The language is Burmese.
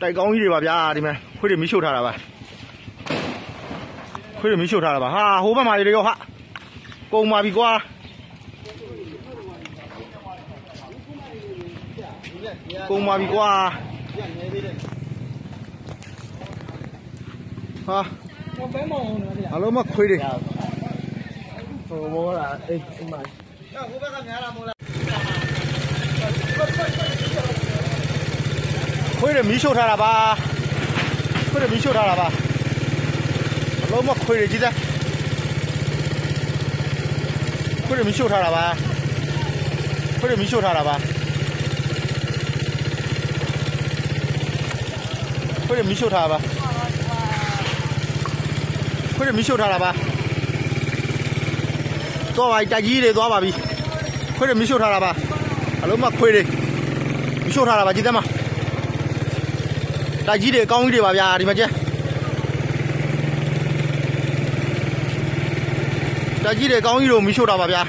တိုက်ကောင်းကြီးတွေပါဗျာဒီမှာခွေးတွေမိရှို့ထားတာပါခွေးတွေမိရှို့ထားတာပါဟာဟိုဘက်မှာတွေရောဟာကုန်ပါပြီကွာကုန်ပါပြီကွာဟာအလုံးမခွေးတွေဟိုဘောလားအေးအမဟိုဘက်ကများလားမလား ခွေးတွေမီးရှို့ထားတာပါခွေးတွေမီးရှို့ထားတာပါအလုံးမခွေးတွေကြီးတဲ့ခွေးတွေမီးရှို့ထားတာပါခွေးတွေမီးရှို့ထားတာပါခွေးတွေမီးရှို့ထားတာပါခွေးတွေမီးရှို့ထားတာပါသွားပါတိုက်ကြီးတွေသွားပါပြီခွေးတွေမီးရှို့ထားတာပါအလုံးမခွေးတွေမီးရှို့ထားတာပါကြီးတဲ့မ တိုက်ကြီးတွေအကောင်းကြီးတွေပါဗျာဒီမှာကျက်တိုက်ကြီးတွေအကောင်းကြီးတို့မီးရှို့တာပါဗျာ